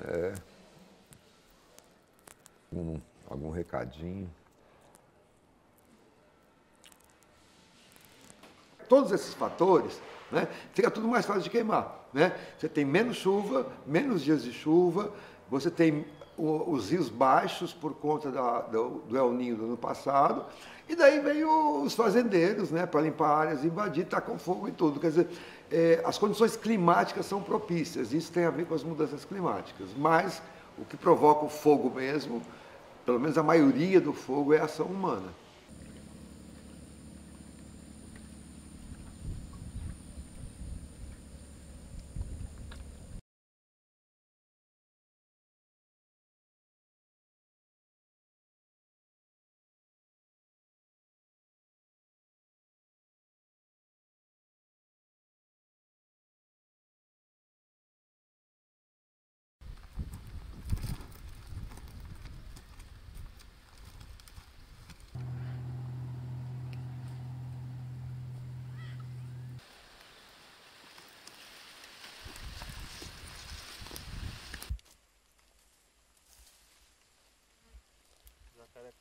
É. Um, algum recadinho. Todos esses fatores, né, fica tudo mais fácil de queimar. Né? Você tem menos chuva, menos dias de chuva, você tem os rios baixos por conta da, do, do, El Ninho do ano passado, e daí veio os fazendeiros né, para limpar áreas, invadir, com fogo e tudo. Quer dizer, é, as condições climáticas são propícias, isso tem a ver com as mudanças climáticas, mas o que provoca o fogo mesmo, pelo menos a maioria do fogo, é a ação humana.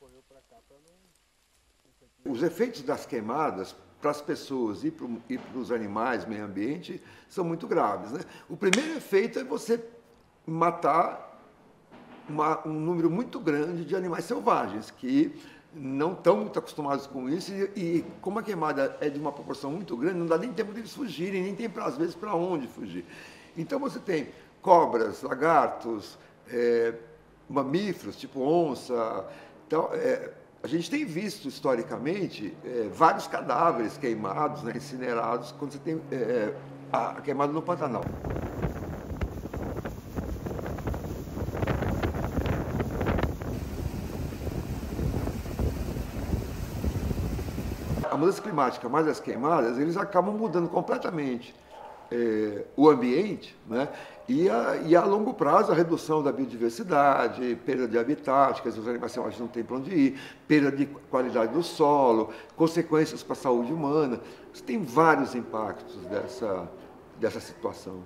Correu para cá para não. Os efeitos das queimadas para as pessoas e para, os animais, meio ambiente, são muito graves. Né? O primeiro efeito é você matar uma, um número muito grande de animais selvagens que não estão muito acostumados com isso e, e, como a queimada é de uma proporção muito grande, não dá nem tempo deles fugirem, nem tem às vezes para onde fugir. Então você tem cobras, lagartos, é, mamíferos, tipo onça, então, é, a gente tem visto historicamente é, vários cadáveres queimados, né, incinerados, quando você tem é, a queimada no Pantanal. A mudança climática mais as queimadas, eles acabam mudando completamente é, o ambiente, né? E a, e a, longo prazo a redução da biodiversidade, perda de habitat, que os animais selvagens não têm para onde ir, perda de qualidade do solo, consequências para a saúde humana. Tem vários impactos dessa, dessa situação.